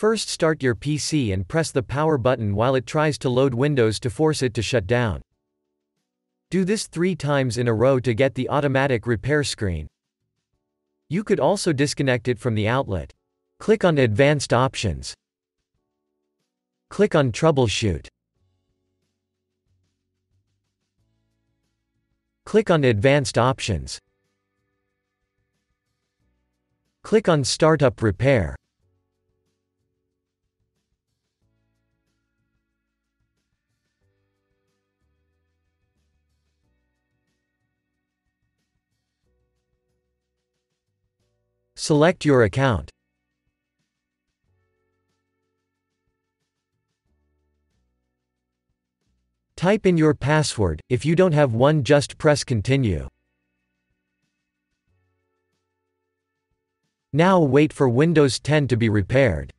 First start your PC and press the power button while it tries to load Windows to force it to shut down. Do this three times in a row to get the automatic repair screen. You could also disconnect it from the outlet. Click on Advanced Options. Click on Troubleshoot. Click on Advanced Options. Click on Startup Repair. Select your account. Type in your password, if you don't have one just press continue. Now wait for Windows 10 to be repaired.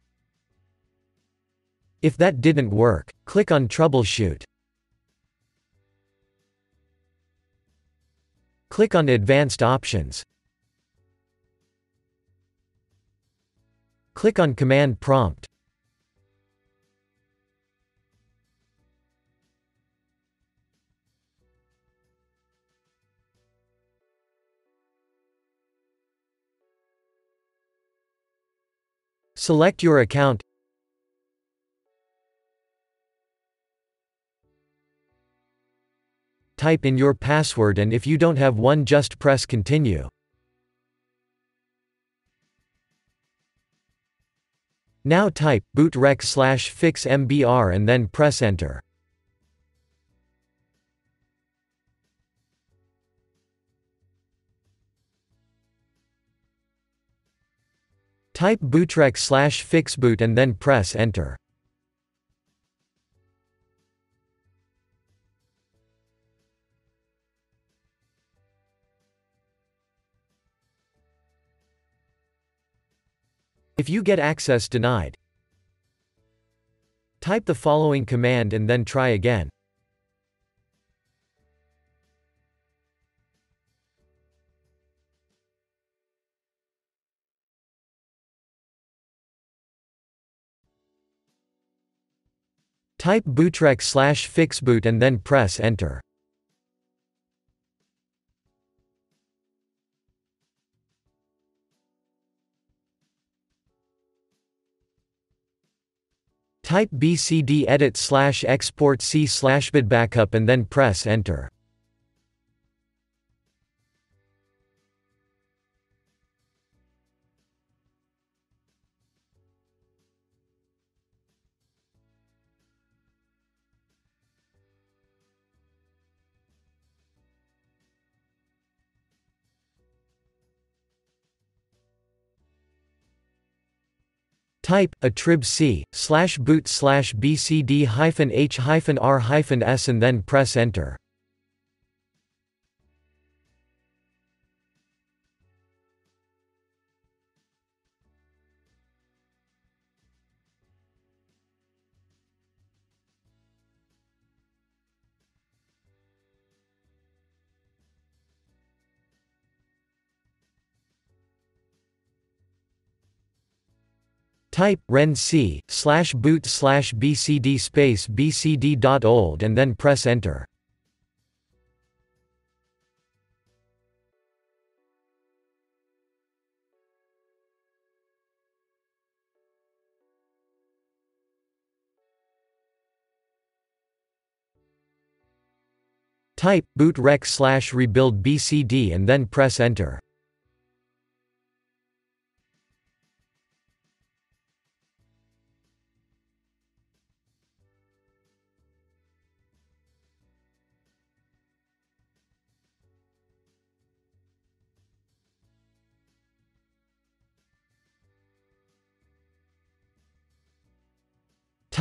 If that didn't work, click on Troubleshoot. Click on Advanced Options. Click on Command Prompt. Select your account. Type in your password and if you don't have one just press continue. Now type bootrec slash fix mbr and then press enter. Type bootrec slash fixboot and then press enter. If you get access denied, type the following command and then try again. Type bootrec slash fixboot and then press enter. Type bcd edit slash export c slash backup and then press enter. Type attrib c slash boot slash bcd hyphen h hyphen r hyphen s and then press enter. Type ren c slash boot slash bcd space bcd dot old and then press enter. Type boot rec slash rebuild bcd and then press enter.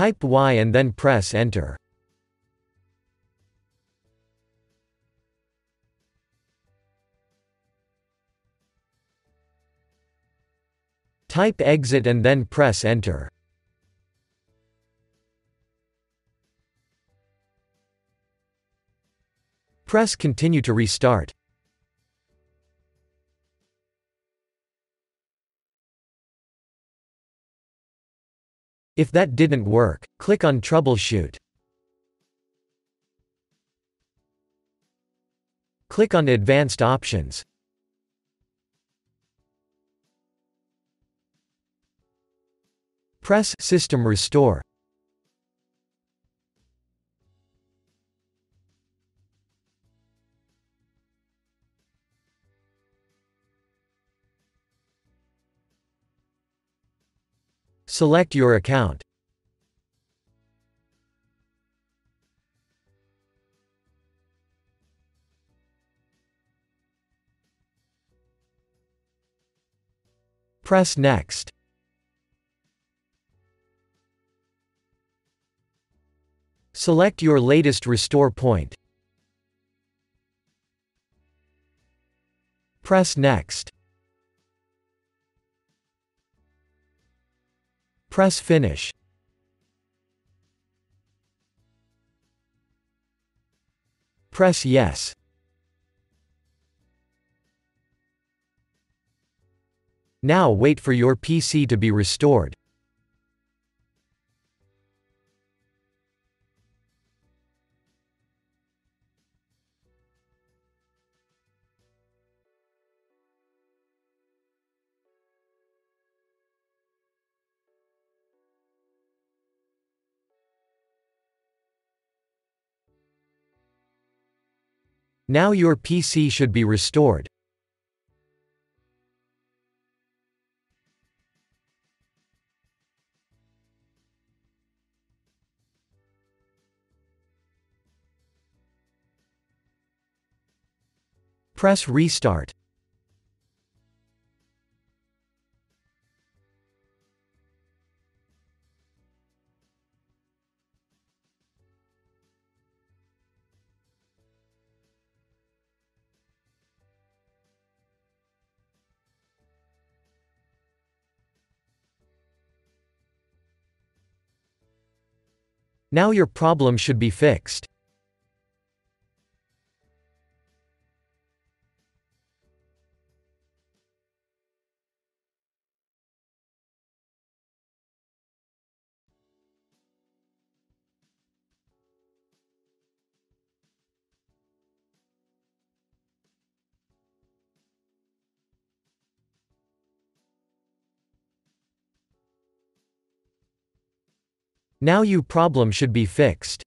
Type Y and then press enter. Type exit and then press enter. Press continue to restart. If that didn't work, click on Troubleshoot. Click on Advanced Options. Press System Restore. Select your account. Press Next. Select your latest restore point. Press Next. Press Finish. Press Yes. Now wait for your PC to be restored. Now your PC should be restored. Press Restart. Now your problem should be fixed. Now you problem should be fixed.